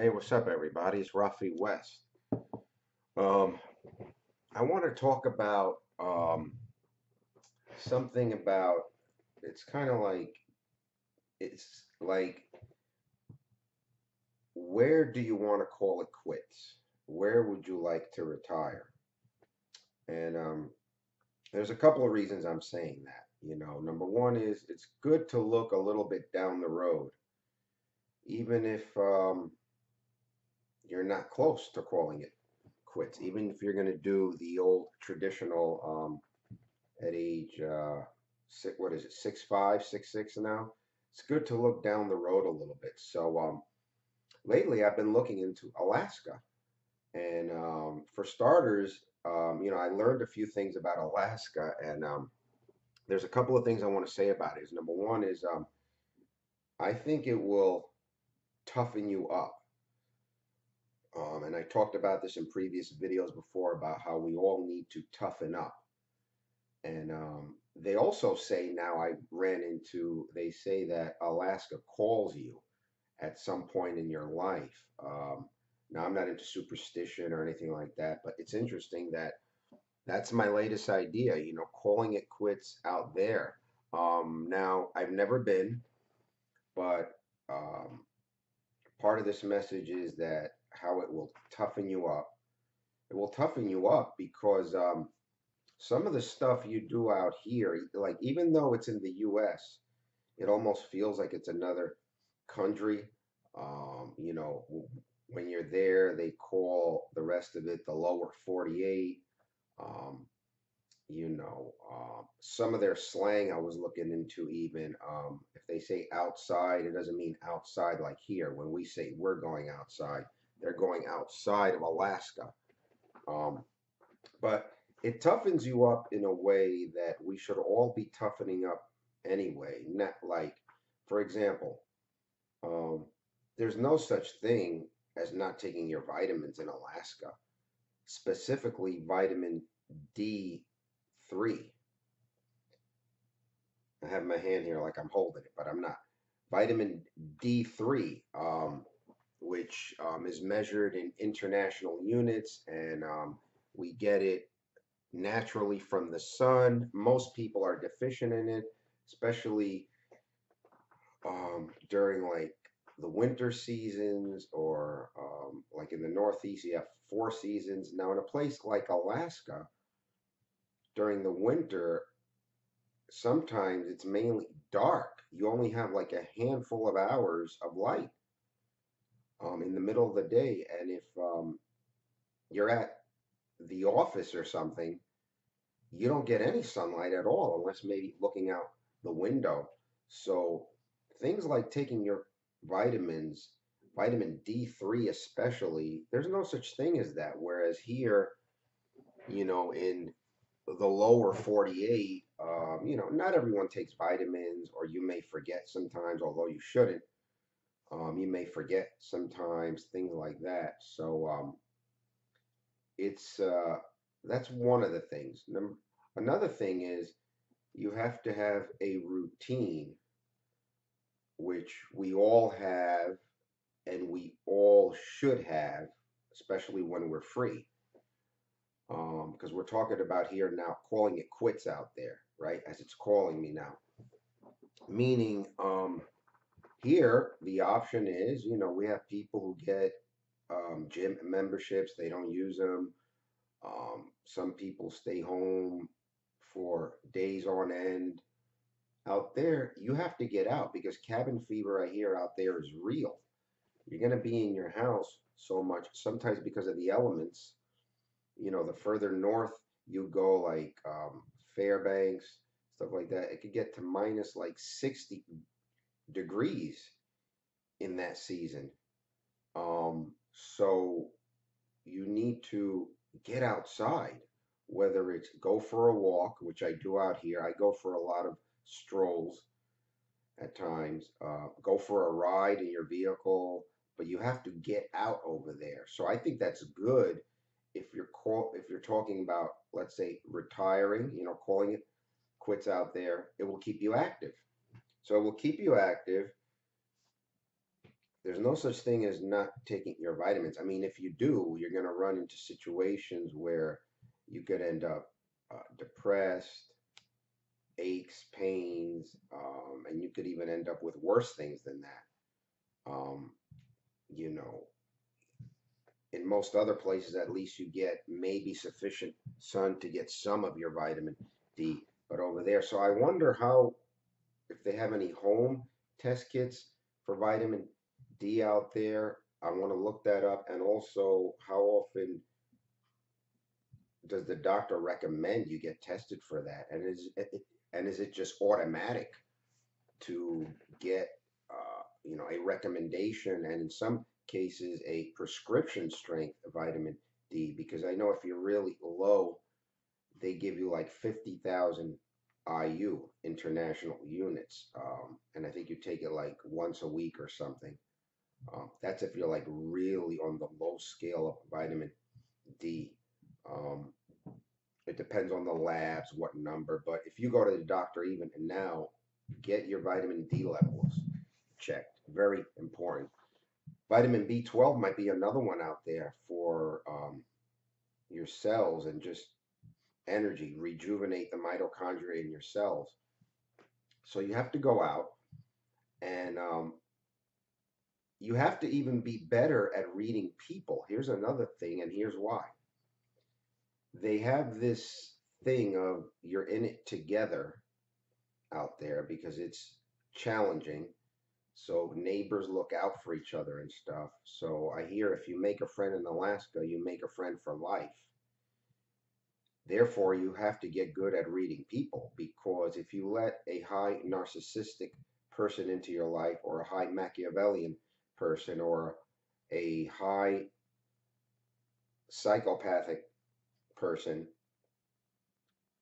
Hey, what's up, everybody? It's Rafe West. Um, I want to talk about um, something about it's kind of like it's like where do you want to call it quits? Where would you like to retire? And um, there's a couple of reasons I'm saying that. You know, number one is it's good to look a little bit down the road, even if um, you're not close to calling it quits. Even if you're going to do the old traditional um, at age uh, six, what is it, six five, six six now. It's good to look down the road a little bit. So um, lately, I've been looking into Alaska, and um, for starters, um, you know, I learned a few things about Alaska, and um, there's a couple of things I want to say about it. Is number one is um, I think it will toughen you up. Um, and I talked about this in previous videos before about how we all need to toughen up. And um, they also say now I ran into, they say that Alaska calls you at some point in your life. Um, now, I'm not into superstition or anything like that, but it's interesting that that's my latest idea, you know, calling it quits out there. Um, now, I've never been, but um, part of this message is that how it will toughen you up. It will toughen you up because um, some of the stuff you do out here, like even though it's in the U.S., it almost feels like it's another country. Um, you know, when you're there, they call the rest of it the lower 48. Um, you know, uh, some of their slang I was looking into even. Um, if they say outside, it doesn't mean outside like here. When we say we're going outside, they're going outside of Alaska. Um, but it toughens you up in a way that we should all be toughening up anyway. Not like, for example, um, there's no such thing as not taking your vitamins in Alaska, specifically vitamin D3. I have my hand here like I'm holding it, but I'm not. Vitamin D3, um, which um, is measured in international units, and um, we get it naturally from the sun. Most people are deficient in it, especially um, during like the winter seasons or um, like in the Northeast, you have four seasons. Now, in a place like Alaska, during the winter, sometimes it's mainly dark. You only have like a handful of hours of light um, in the middle of the day. And if um, you're at the office or something, you don't get any sunlight at all unless maybe looking out the window. So things like taking your vitamins, vitamin D3 especially, there's no such thing as that. Whereas here, you know, in the lower 48, um, you know, not everyone takes vitamins, or you may forget sometimes, although you shouldn't. Um, you may forget sometimes things like that. So um, it's uh, that's one of the things. Number, another thing is you have to have a routine, which we all have, and we all should have, especially when we're free. Because um, we're talking about here now calling it quits out there, right? As it's calling me now. Meaning, um, here, the option is, you know, we have people who get um, gym memberships, they don't use them. Um, some people stay home for days on end. Out there, you have to get out because cabin fever, I hear out there, is real. You're going to be in your house so much, sometimes because of the elements. You know, the further north you go, like um, Fairbanks, stuff like that, it could get to minus like 60 degrees in that season. Um, so you need to get outside, whether it's go for a walk, which I do out here. I go for a lot of strolls at times. Uh, go for a ride in your vehicle, but you have to get out over there. So I think that's good if you're call, if you're talking about let's say retiring, you know, calling it quits out there. It will keep you active. So it will keep you active. there's no such thing as not taking your vitamins. I mean, if you do, you're going to run into situations where you could end up uh, depressed, aches, pains, um, and you could even end up with worse things than that. Um, you know, in most other places, at least you get maybe sufficient sun to get some of your vitamin D, but over there. So I wonder how, if they have any home test kits for vitamin D out there. I want to look that up. And also, how often does the doctor recommend you get tested for that? And is it, and is it just automatic to get uh, you know a recommendation and in some cases a prescription strength vitamin D? Because I know if you're really low, they give you like fifty thousand IU international units, um, and I think you take it like once a week or something. Um, that's if you're like really on the low scale of vitamin D. Um, it depends on the labs, what number, but if you go to the doctor even now, get your vitamin D levels checked. Very important. Vitamin B12 might be another one out there for um, your cells and just energy, rejuvenate the mitochondria in your cells. So you have to go out and um, you have to even be better at reading people. Here's another thing, and here's why. They have this thing of you're in it together out there because it's challenging. So neighbors look out for each other and stuff. So I hear if you make a friend in Alaska, you make a friend for life. Therefore, you have to get good at reading people because if you let a high narcissistic person into your life or a high Machiavellian person or a high psychopathic person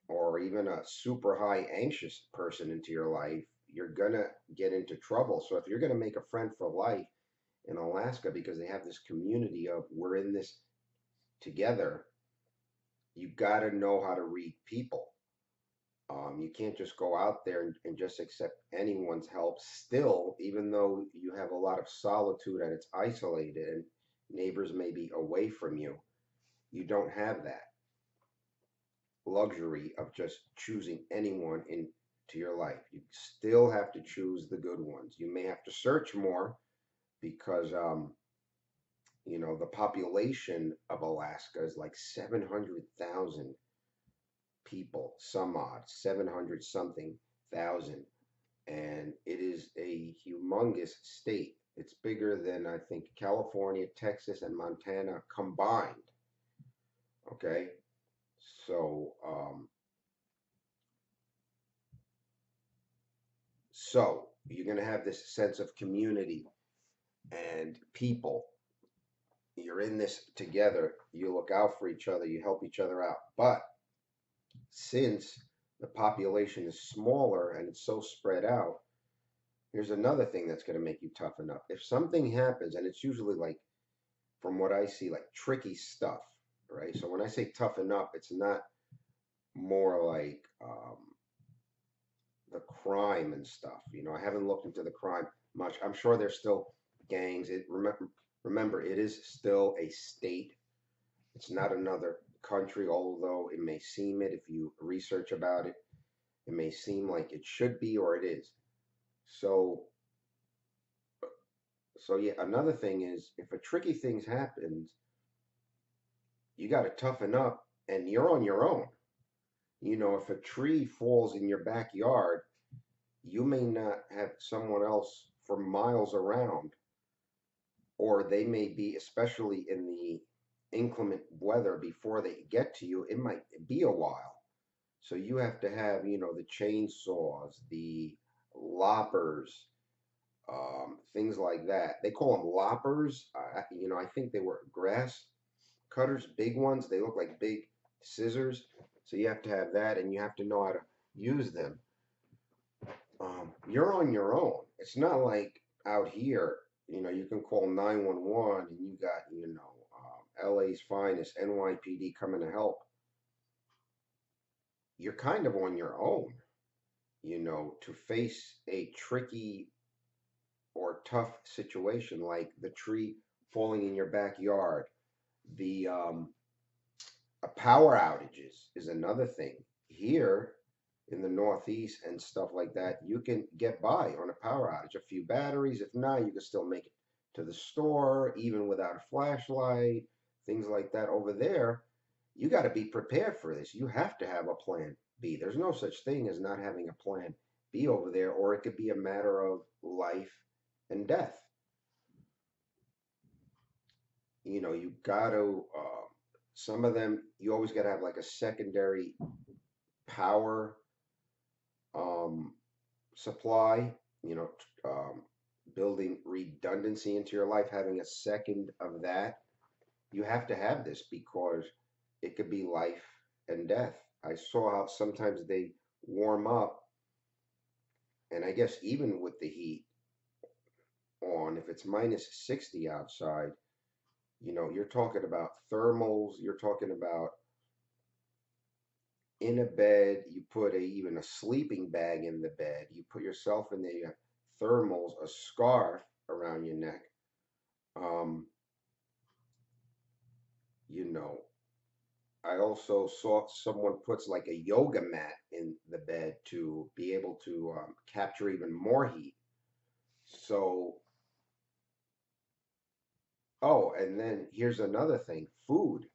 or even a super high anxious person into your life, you're going to get into trouble. So if you're going to make a friend for life in Alaska because they have this community of we're in this together, you got to know how to read people. Um, you can't just go out there and, and, just accept anyone's help. Still, even though you have a lot of solitude and it's isolated and neighbors may be away from you, you don't have that luxury of just choosing anyone into your life. You still have to choose the good ones. You may have to search more because, um, you know, the population of Alaska is like 700,000 people, some odd, 700 something thousand. And it is a humongous state. It's bigger than, I think, California, Texas, and Montana combined. Okay? So, um, so you're going to have this sense of community and people. You're in this together. You look out for each other. You help each other out. But since the population is smaller and it's so spread out, here's another thing that's going to make you toughen up. If something happens, and it's usually like, from what I see, like tricky stuff, right? So when I say toughen up, it's not more like um, the crime and stuff. You know, I haven't looked into the crime much. I'm sure there's still gangs. It remember remember it is still a state. It's not another country, although it may seem it if you research about it. It may seem like it should be or it is. So, so yeah, another thing is if a tricky thing happens, you got to toughen up and you're on your own. You know, if a tree falls in your backyard, you may not have someone else for miles around, or they may be, especially in the inclement weather before they get to you, it might be a while. So you have to have, you know, the chainsaws, the loppers, um, things like that. They call them loppers. Uh, you know, I think they were grass cutters, big ones. They look like big scissors. So you have to have that and you have to know how to use them. Um, you're on your own. It's not like out here, you know, you can call 911 and you got, you know, LA's finest, NYPD coming to help, you're kind of on your own, you know, to face a tricky or tough situation, like the tree falling in your backyard, the um, power outages is another thing. Here in the Northeast and stuff like that, you can get by on a power outage. A few batteries, if not, you can still make it to the store, even without a flashlight, things like that. Over there, you got to be prepared for this. You have to have a plan B. There's no such thing as not having a plan B over there, or it could be a matter of life and death. You know, you got to, uh, some of them, you always got to have like a secondary power um, supply, you know, um, building redundancy into your life, having a second of that. You have to have this because it could be life and death. I saw how sometimes they warm up, and I guess even with the heat on, if it's minus 60 outside, you know, you're talking about thermals, you're talking about in a bed, you put a even a sleeping bag in the bed, you put yourself in the thermals, a scarf around your neck. Um, you know, I also saw someone puts like a yoga mat in the bed to be able to um, capture even more heat. So, oh, and then here's another thing: food.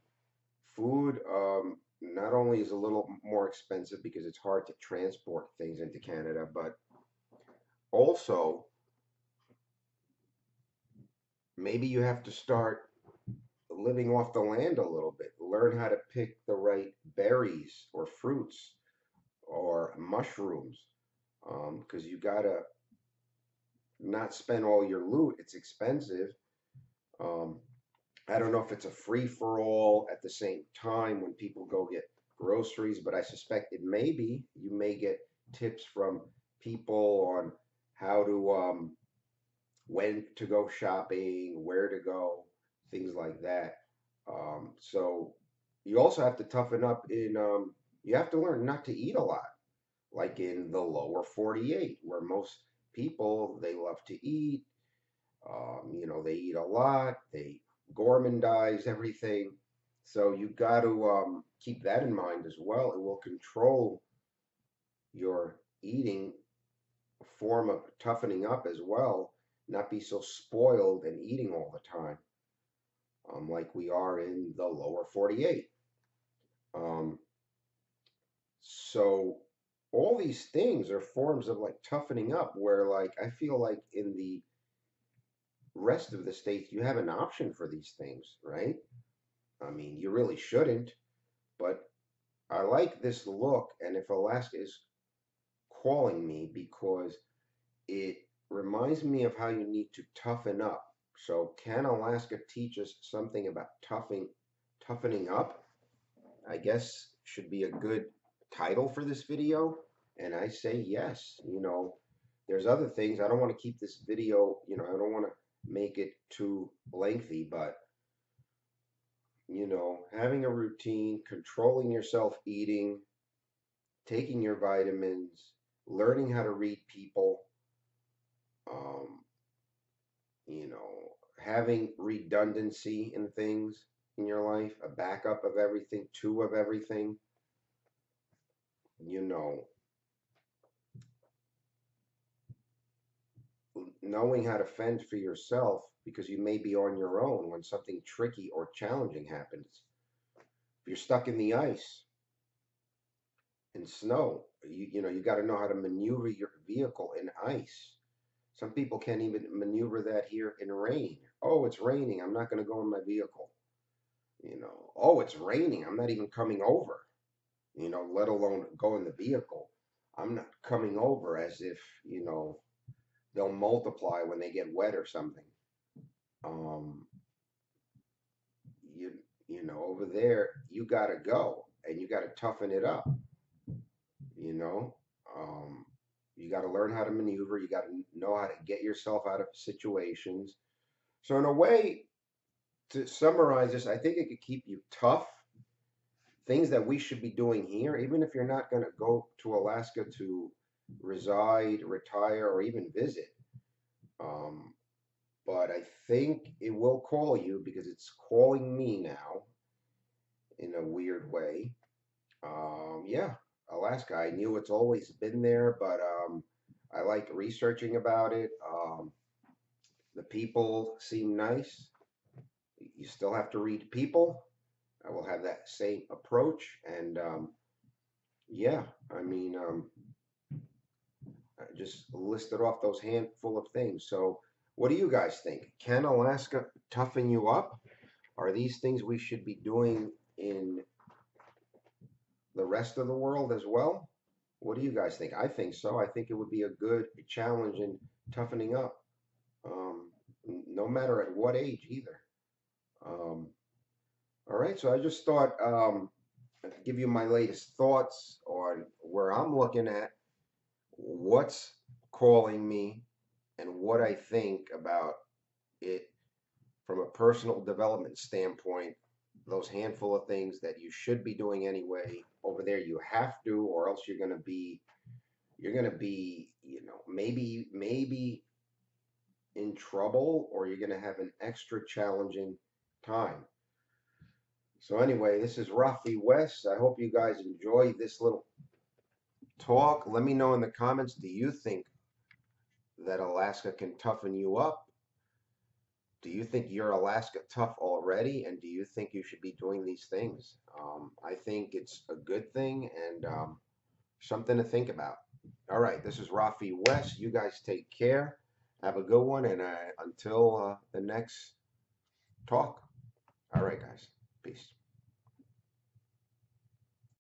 Food um, not only is a little more expensive because it's hard to transport things into Canada, but also maybe you have to start living off the land a little bit. Learn how to pick the right berries or fruits or mushrooms because um, you got to not spend all your loot. It's expensive. Um, I don't know if it's a free for all at the same time when people go get groceries, but I suspect it may be. You may get tips from people on how to, um, when to go shopping, where to go, things like that. Um, so you also have to toughen up in, um, you have to learn not to eat a lot, like in the lower 48, where most people, they love to eat. Um, you know, they eat a lot. They gourmandize everything. So you got to um, keep that in mind as well. It will control your eating form of toughening up as well. Not be so spoiled and eating all the time, um, like we are in the lower 48. Um, so all these things are forms of like toughening up where like I feel like in the rest of the states, you have an option for these things, right? I mean, you really shouldn't, but I like this look. And if Alaska is calling me because it reminds me of how you need to toughen up. So can Alaska teach us something about toughing, toughening up? I guess should be a good title for this video. And I say yes. You know, there's other things. I don't want to keep this video, you know, I don't want to make it too lengthy, but you know, having a routine, controlling yourself eating, taking your vitamins, learning how to read people, um, you know, having redundancy in things in your life, a backup of everything, two of everything, you know, knowing how to fend for yourself because you may be on your own when something tricky or challenging happens. If you're stuck in the ice and snow, you, you know, you got to know how to maneuver your vehicle in ice. Some people can't even maneuver that here in rain. Oh, it's raining. I'm not going to go in my vehicle. You know, oh, it's raining. I'm not even coming over. You know, let alone go in the vehicle. I'm not coming over as if, you know, they'll multiply when they get wet or something. Um, you you know over there you got to go and you got to toughen it up. You know, um, you got to learn how to maneuver. You got to know how to get yourself out of situations. So in a way, to summarize this, I think it could keep you tough. Things that we should be doing here, even if you're not going to go to Alaska to reside, retire, or even visit. Um, but I think it will call you because it's calling me now in a weird way. Um, yeah, Alaska. I knew it's always been there, but um, I like researching about it. Um, the people seem nice. You still have to read people. I will have that same approach. And um, yeah, I mean, um, just listed off those handful of things. So, what do you guys think? Can Alaska toughen you up? Are these things we should be doing in the rest of the world as well? What do you guys think? I think so. I think it would be a good challenge in toughening up, um, no matter at what age either. Um, all right, so I just thought um, I'd give you my latest thoughts on where I'm looking at, what's calling me, and what I think about it from a personal development standpoint. Those handful of things that you should be doing anyway. Over there, you have to, or else you're going to be, you're going to be, you know, maybe, maybe in trouble, or you're going to have an extra challenging time. So anyway, this is Rafe West. I hope you guys enjoy this little talk. Let me know in the comments, do you think that Alaska can toughen you up? Do you think you're Alaska tough already? And do you think you should be doing these things? Um, I think it's a good thing and um, something to think about. All right, this is Rafe West. You guys take care. Have a good one. And uh, until uh, the next talk. All right, guys. Peace.